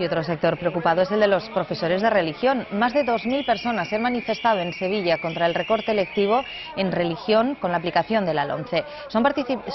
Y otro sector preocupado es el de los profesores de religión. Más de 2.000 personas se han manifestado en Sevilla contra el recorte lectivo en religión con la aplicación de la LOMCE. Son,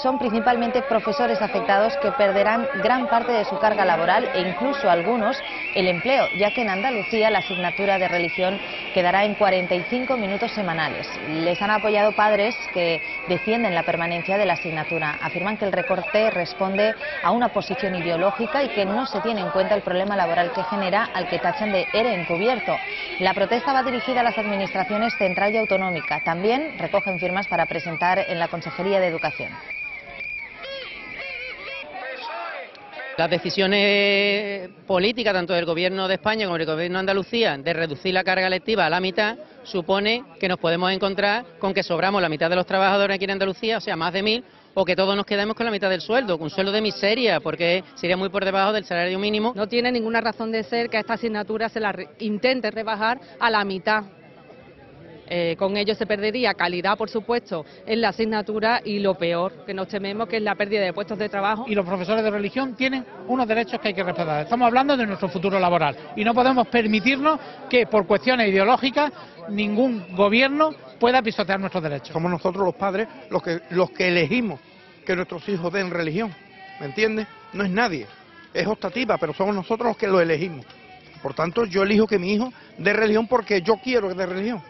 son principalmente profesores afectados que perderán gran parte de su carga laboral e incluso algunos el empleo, ya que en Andalucía la asignatura de religión quedará en 45 minutos semanales. Les han apoyado padres que defienden la permanencia de la asignatura. Afirman que el recorte responde a una posición ideológica y que no se tiene en cuenta el problema laboral que genera al que tachan de ERE encubierto. La protesta va dirigida a las administraciones central y autonómica. También recogen firmas para presentar en la Consejería de Educación. Las decisiones políticas, tanto del Gobierno de España como del Gobierno de Andalucía, de reducir la carga lectiva a la mitad, supone que nos podemos encontrar con que sobramos la mitad de los trabajadores aquí en Andalucía, o sea, más de mil, o que todos nos quedemos con la mitad del sueldo, con un sueldo de miseria, porque sería muy por debajo del salario mínimo. No tiene ninguna razón de ser que esta asignatura se la intente rebajar a la mitad eh, con ello se perdería calidad, por supuesto, en la asignatura y lo peor que nos tememos que es la pérdida de puestos de trabajo. Y los profesores de religión tienen unos derechos que hay que respetar. Estamos hablando de nuestro futuro laboral y no podemos permitirnos que por cuestiones ideológicas ningún gobierno pueda pisotear nuestros derechos. Somos nosotros los padres los que, los que elegimos que nuestros hijos den religión, ¿me entiendes? No es nadie, es optativa, pero somos nosotros los que lo elegimos. Por tanto, yo elijo que mi hijo dé religión porque yo quiero que dé religión.